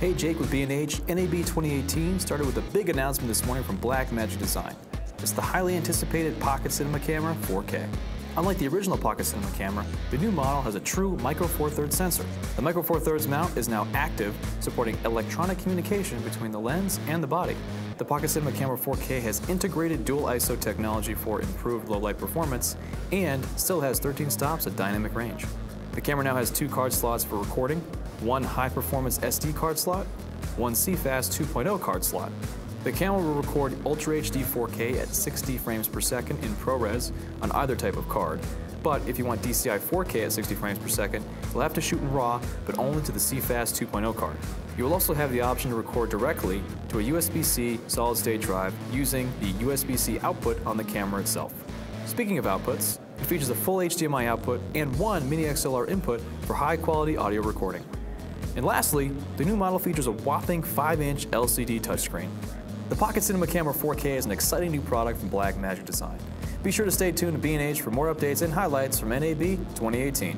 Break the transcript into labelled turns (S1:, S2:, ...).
S1: Hey Jake with B&H, NAB 2018 started with a big announcement this morning from Blackmagic Design. It's the highly anticipated Pocket Cinema Camera 4K. Unlike the original Pocket Cinema camera, the new model has a true Micro Four Thirds sensor. The Micro Four Thirds mount is now active, supporting electronic communication between the lens and the body. The Pocket Cinema Camera 4K has integrated dual ISO technology for improved low light performance and still has 13 stops at dynamic range. The camera now has two card slots for recording, one high-performance SD card slot, one CFast 2.0 card slot. The camera will record Ultra HD 4K at 60 frames per second in ProRes on either type of card, but if you want DCI 4K at 60 frames per second, you'll have to shoot in RAW, but only to the CFast 2.0 card. You will also have the option to record directly to a USB-C solid-state drive using the USB-C output on the camera itself. Speaking of outputs, it features a full HDMI output and one mini XLR input for high-quality audio recording. And lastly, the new model features a whopping 5-inch LCD touchscreen. The Pocket Cinema Camera 4K is an exciting new product from Blackmagic Design. Be sure to stay tuned to B&H for more updates and highlights from NAB 2018.